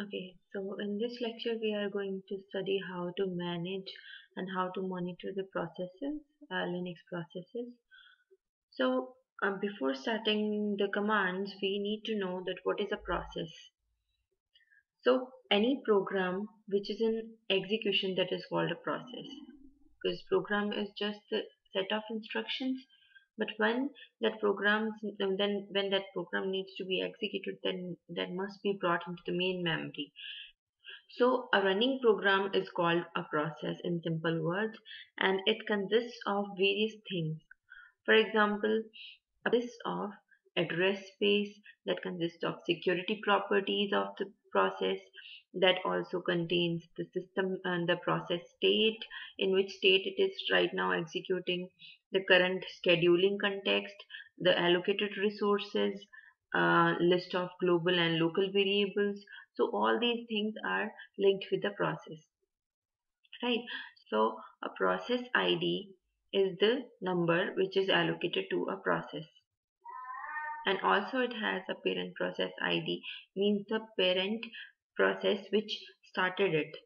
Okay, so in this lecture we are going to study how to manage and how to monitor the processes, uh, Linux processes. So uh, before starting the commands, we need to know that what is a process. So any program which is in execution that is called a process because program is just the set of instructions but when that program um, then when that program needs to be executed then that must be brought into the main memory. So a running program is called a process in simple words and it consists of various things. For example a list of address space that consists of security properties of the process that also contains the system and the process state in which state it is right now executing the current scheduling context the allocated resources uh, list of global and local variables. So all these things are linked with the process right? So a process id is the number which is allocated to a process. And also it has a parent process id means the parent process which started it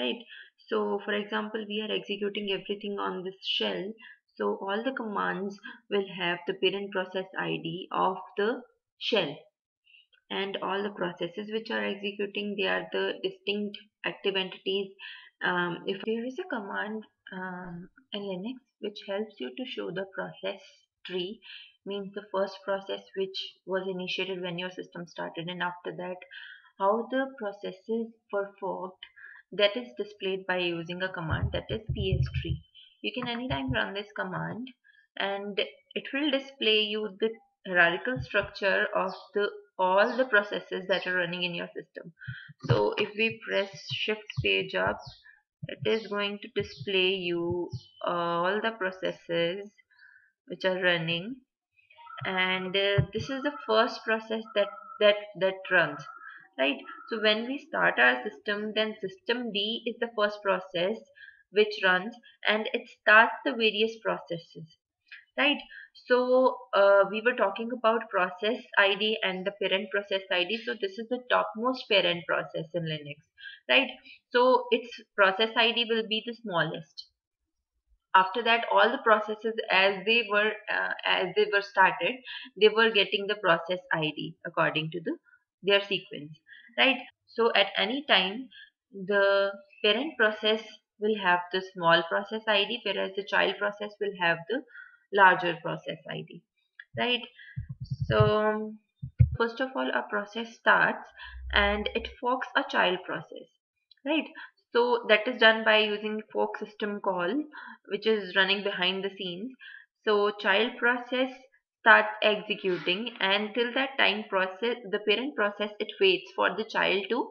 right? So for example we are executing everything on this shell so all the commands will have the parent process id of the shell and all the processes which are executing they are the distinct active entities um, if there is a command um, in linux which helps you to show the process tree means the first process which was initiated when your system started and after that how the processes were forked that is displayed by using a command that is pstree. You can anytime run this command and it will display you the hierarchical structure of the all the processes that are running in your system. So if we press shift page up it is going to display you all the processes which are running and uh, this is the first process that that that runs right so when we start our system then systemd is the first process which runs and it starts the various processes right? So uh, we were talking about process id and the parent process id so this is the topmost parent process in linux right? So its process id will be the smallest. After that all the processes as they were uh, as they were started they were getting the process id according to the their sequence right? So at any time the parent process will have the small process id whereas the child process will have the larger process id right? So first of all a process starts and it forks a child process right? So that is done by using fork system call which is running behind the scenes. So child process starts executing and till that time process the parent process it waits for the child to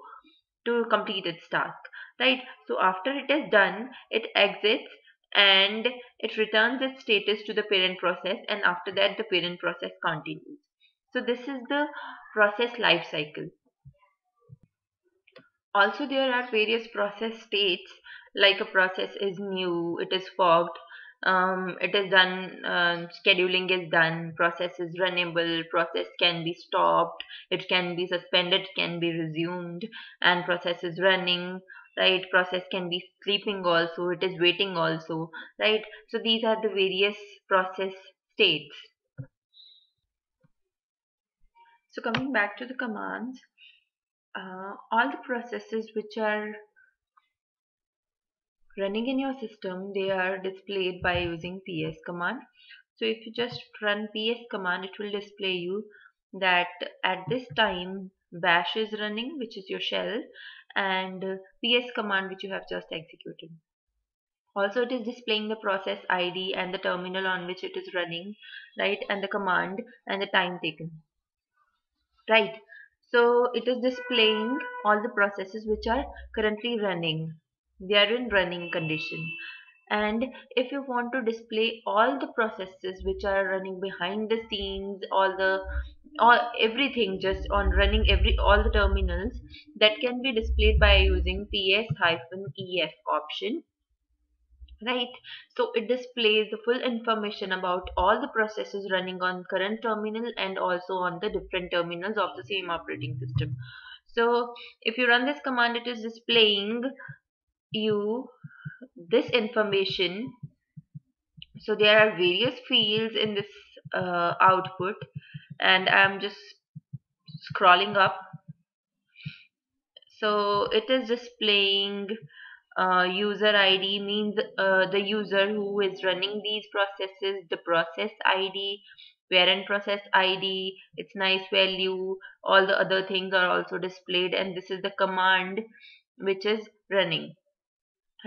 to complete its task right? So after it is done it exits and it returns its status to the parent process and after that the parent process continues. So this is the process life cycle. Also there are various process states like a process is new it is forked um, it is done uh, scheduling is done process is runnable process can be stopped it can be suspended can be resumed and process is running right process can be sleeping also it is waiting also right? So these are the various process states. So coming back to the commands uh, all the processes which are running in your system they are displayed by using ps command. So if you just run ps command it will display you that at this time bash is running which is your shell and ps command which you have just executed. Also it is displaying the process id and the terminal on which it is running right and the command and the time taken. Right. So it is displaying all the processes which are currently running. They are in running condition. And if you want to display all the processes which are running behind the scenes all the all everything just on running every all the terminals that can be displayed by using ps-ef option. Right? So it displays the full information about all the processes running on current terminal and also on the different terminals of the same operating system. So if you run this command it is displaying you this information. So there are various fields in this uh, output and I'm just scrolling up. So it is displaying uh, user ID means uh, the user who is running these processes the process ID parent process ID its nice value all the other things are also displayed and this is the command which is running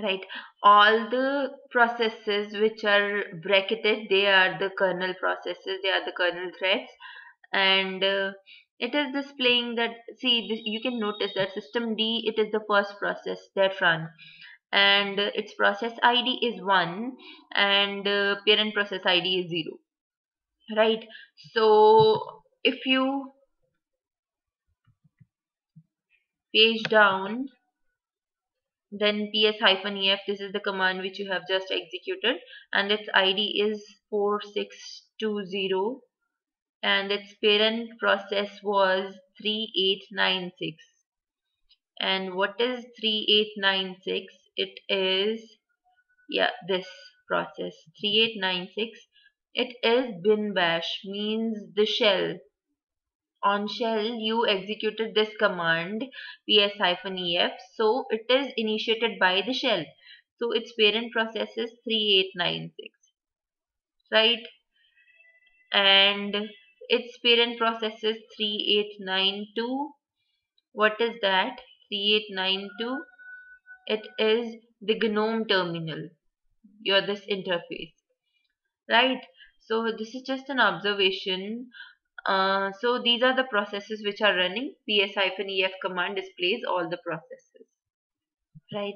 right? All the processes which are bracketed they are the kernel processes they are the kernel threads and uh, it is displaying that see this, you can notice that systemd it is the first process that run. And uh, its process ID is 1 and uh, parent process ID is 0 right? So if you page down then ps-ef this is the command which you have just executed. And its id is 4620 and its parent process was 3896 and what is 3896 it is yeah this process 3896 it is bin bash means the shell. On shell you executed this command ps-ef so it is initiated by the shell. So its parent process is 3896 right? And its parent process is 3892 what is that 3892 it is the gnome terminal your this interface right so this is just an observation uh, so these are the processes which are running. ps-ef command displays all the processes. Right.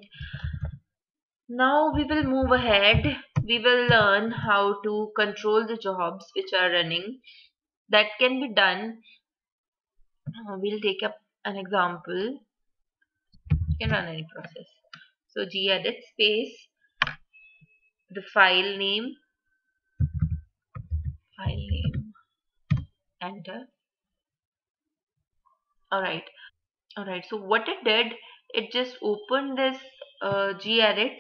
Now we will move ahead. We will learn how to control the jobs which are running. That can be done. Uh, we'll take up an example. You can run any process. So gedit space the file name file name enter alright alright so what it did it just opened this uh, gedit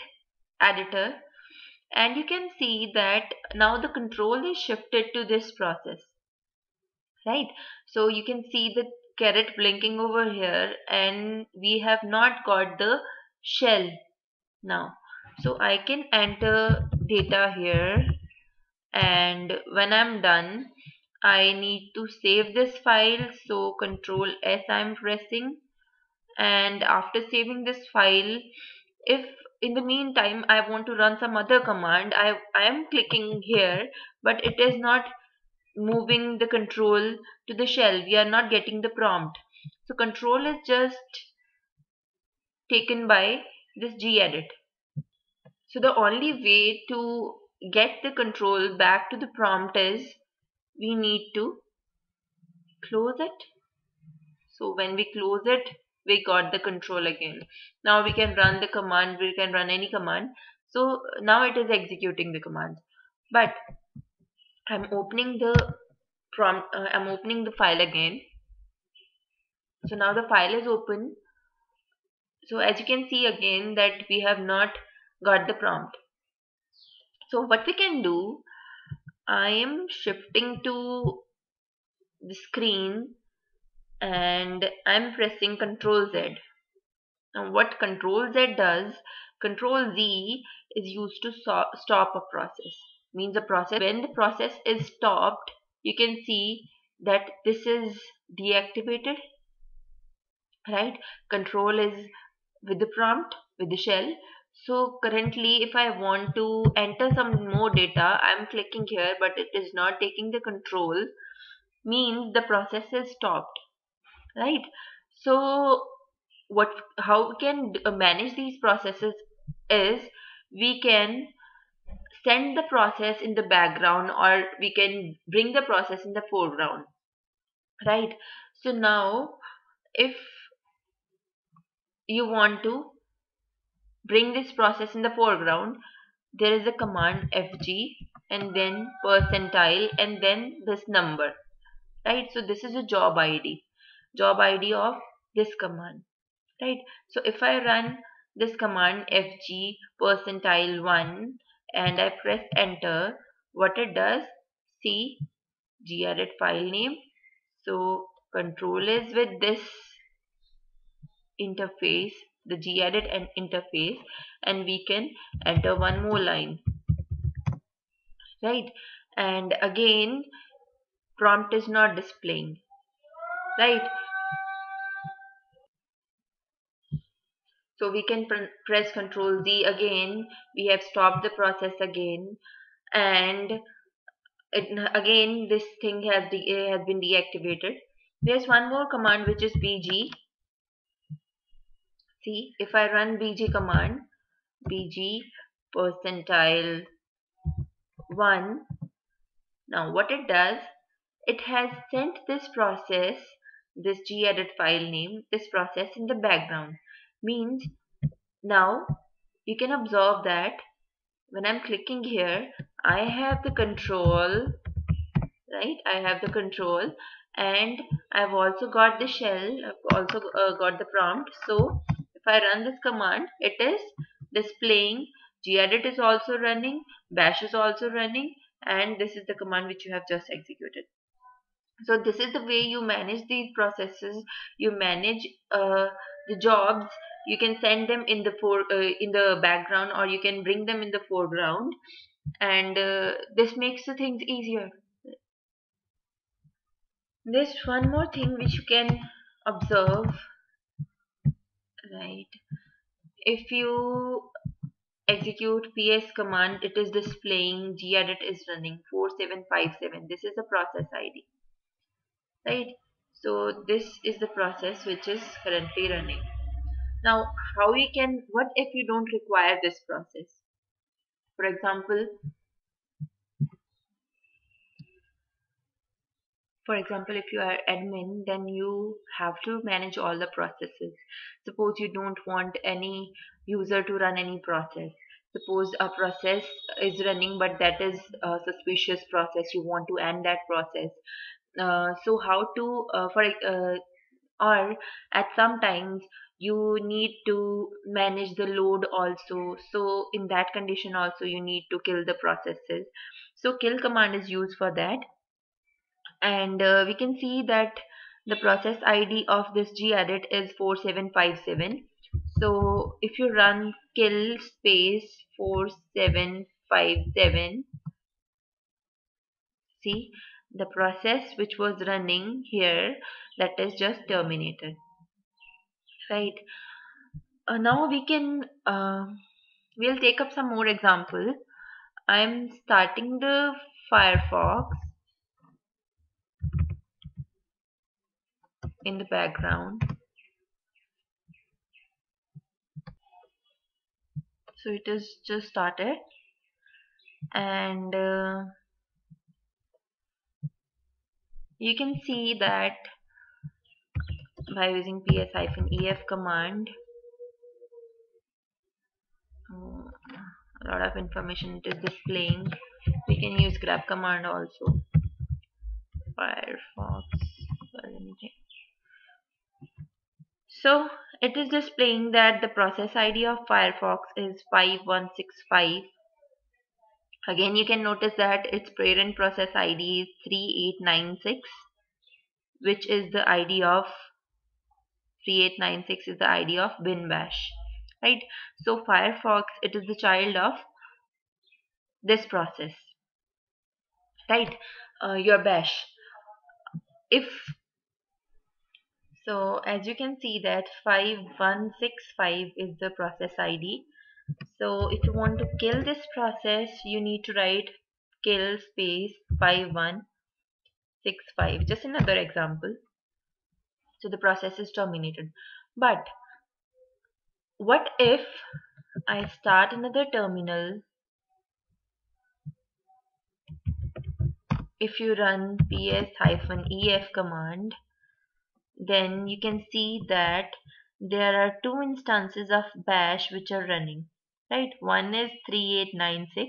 editor and you can see that now the control is shifted to this process right? So you can see the caret blinking over here and we have not got the shell now. So I can enter data here and when I'm done I need to save this file. So control S I'm pressing and after saving this file if in the meantime I want to run some other command I, I am clicking here but it is not moving the control to the shell. We are not getting the prompt. So control is just taken by this gedit so the only way to get the control back to the prompt is we need to close it. So when we close it we got the control again. Now we can run the command. We can run any command. So now it is executing the command. But I'm opening the prompt uh, I'm opening the file again so now the file is open so as you can see again that we have not got the prompt so what we can do I am shifting to the screen and I'm pressing Ctrl Z. Now what Ctrl Z does, Ctrl Z is used to so stop a process. Means a process, when the process is stopped, you can see that this is deactivated. Right? Control is with the prompt, with the shell so currently if I want to enter some more data I'm clicking here but it is not taking the control means the process is stopped right so what how we can uh, manage these processes is we can send the process in the background or we can bring the process in the foreground. Right? So now if you want to bring this process in the foreground there is a command fg and then percentile and then this number. Right? So this is a job id job id of this command. Right? So if I run this command fg percentile 1 and I press enter. What it does see gedit file name. So control is with this interface the gedit and interface and we can enter one more line. Right? And again prompt is not displaying. Right so we can pr press ctrl Z again. We have stopped the process again. And it, again this thing has, eh, has been deactivated. There's one more command which is bg see if I run bg command bg percentile 1 now what it does it has sent this process this gedit file name this process in the background means now you can observe that when I'm clicking here I have the control right? I have the control and I've also got the shell I've also uh, got the prompt. So if I run this command it is displaying gedit is also running bash is also running and this is the command which you have just executed. So this is the way you manage these processes. You manage uh, the jobs you can send them in the for uh, in the background or you can bring them in the foreground. And uh, this makes the things easier. There's one more thing which you can observe. Right. If you execute ps command it is displaying gedit is running. 4757 this is the process id right so this is the process which is currently running. Now how we can what if you don't require this process? For example for example if you are admin then you have to manage all the processes. Suppose you don't want any user to run any process. Suppose a process is running but that is a suspicious process. You want to end that process uh, so how to uh, for uh, or at some times you need to manage the load also. So in that condition also you need to kill the processes. So kill command is used for that. And uh, we can see that the process ID of this gedit is 4757 so if you run kill space 4757 see the process which was running here that is just terminated. Right. Uh, now we can uh, we'll take up some more example. I'm starting the Firefox in the background. So it is just started. And uh, you can see that by using ps-ef command a lot of information it is displaying. We can use grep command also. Firefox so it is displaying that the process ID of Firefox is 5165. Again you can notice that its parent process ID is 3896 which is the ID of 3896 is the ID of bin bash right? So Firefox it is the child of this process right? Uh, your bash. If so as you can see that 5165 is the process ID so if you want to kill this process you need to write kill space 5165 just another example. So the process is terminated. But what if I start another terminal? If you run ps-ef command then you can see that there are two instances of bash which are running right? One is 3896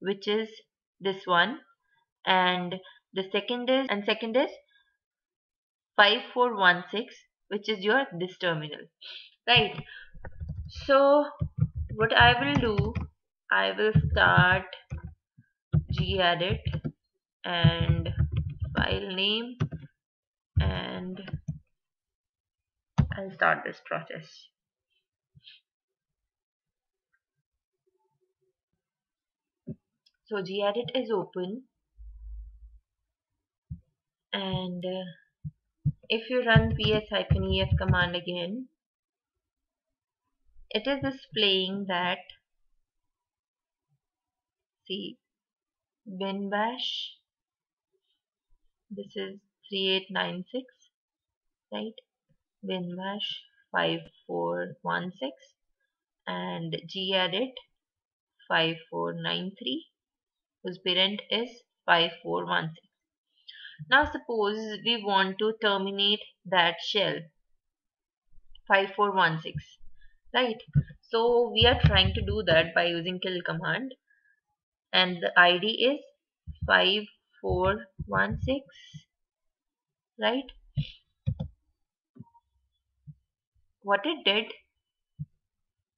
which is this one. And the second is and second is 5416 which is your this terminal right? So what I will do I will start gedit and file name and I'll start this process so gedit is open. And uh, if you run ps-ef command again it is displaying that see bin bash this is 3896 right? Bin bash 5416 and gedit 5493 whose parent is 5416 now suppose we want to terminate that shell. 5416 right? So we are trying to do that by using kill command. And the id is 5416 right? What it did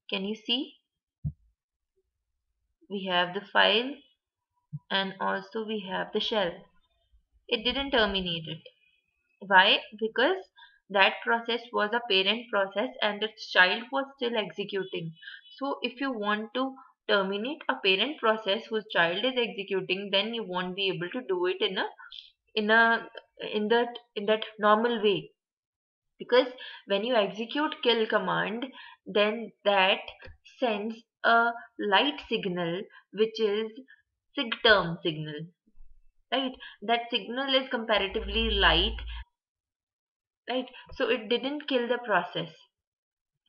can you see? We have the file and also we have the shell it didn't terminate it. Why? Because that process was a parent process and its child was still executing. So if you want to terminate a parent process whose child is executing, then you won't be able to do it in a in a in that in that normal way because when you execute kill command then that sends a light signal which is sigterm signal. Right? That signal is comparatively light. Right? So it didn't kill the process.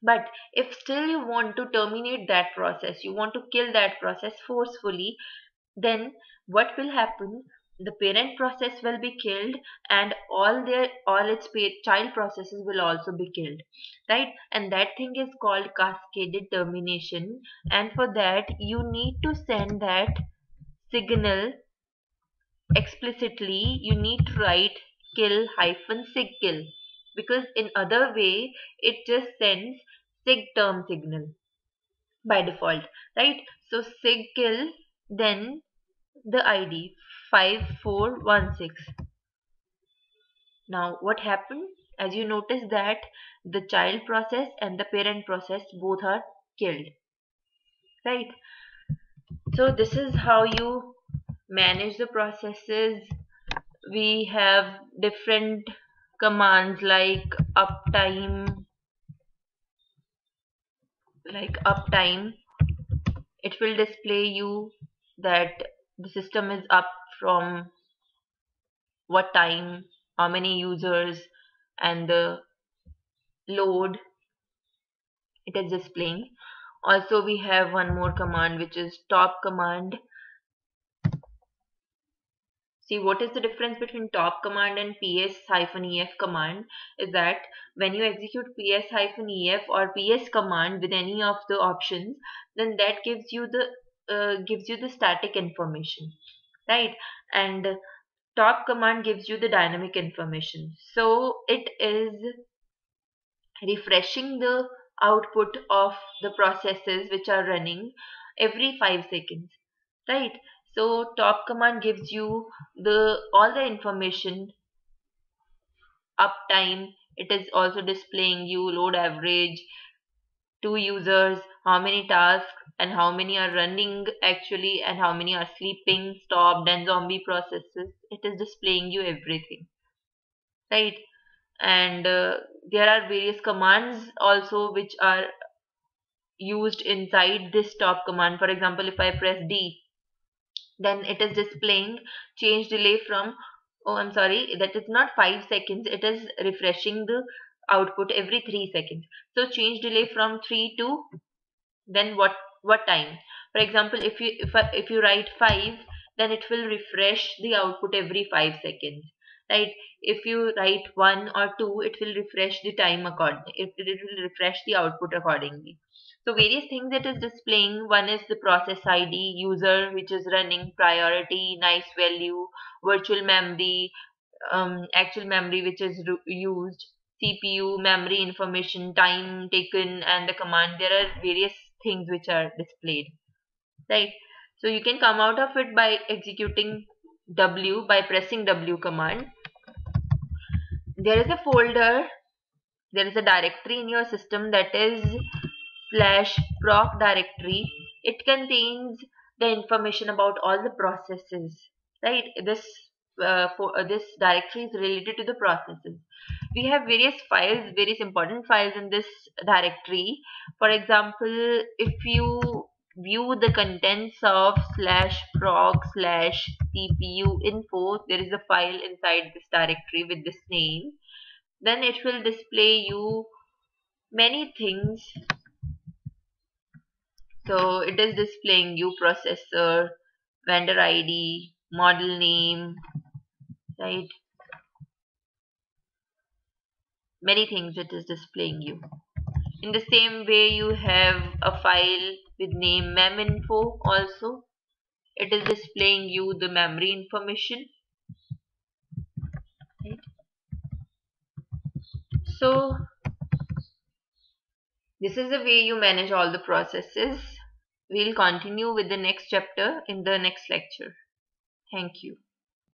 But if still you want to terminate that process you want to kill that process forcefully then what will happen? The parent process will be killed and all their all its child processes will also be killed. Right? And that thing is called cascaded termination. And for that you need to send that signal explicitly you need to write kill hyphen sig kill because in other way it just sends sig term signal by default right? So sig kill then the id 5416 now what happened? As you notice that the child process and the parent process both are killed right so this is how you manage the processes. We have different commands like uptime like uptime. It will display you that the system is up from what time how many users and the load it is displaying also we have one more command which is top command. See what is the difference between top command and ps-ef command? Is that when you execute ps-ef or ps command with any of the options then that gives you the uh, gives you the static information right? And top command gives you the dynamic information. So it is refreshing the output of the processes which are running every 5 seconds right? So top command gives you the all the information uptime. It is also displaying you load average two users how many tasks and how many are running actually and how many are sleeping stopped and zombie processes. It is displaying you everything right and uh, there are various commands also which are used inside this top command. For example if I press D then it is displaying change delay from oh I'm sorry that is not 5 seconds. It is refreshing the output every 3 seconds. So change delay from 3 to then what what time? For example if you if, if you write 5 then it will refresh the output every 5 seconds right if you write 1 or 2 it will refresh the time accordingly it, it will refresh the output accordingly so various things it is displaying. One is the process ID, user which is running, priority, nice value, virtual memory, um, actual memory which is used, CPU, memory information, time taken and the command. There are various things which are displayed. Right. So you can come out of it by executing W by pressing W command. There is a folder, there is a directory in your system that is slash proc directory. It contains the information about all the processes. Right. This uh, for uh, this directory is related to the processes we have various files various important files in this directory for example if you view the contents of slash proc slash cpuinfo. There is a file inside this directory with this name. Then it will display you many things. So it is displaying you processor vendor id model name right? Many things it is displaying you in the same way you have a file with name meminfo also. It is displaying you the memory information. Right? So this is the way you manage all the processes. We'll continue with the next chapter in the next lecture. Thank you